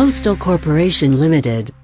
Coastal Corporation Limited.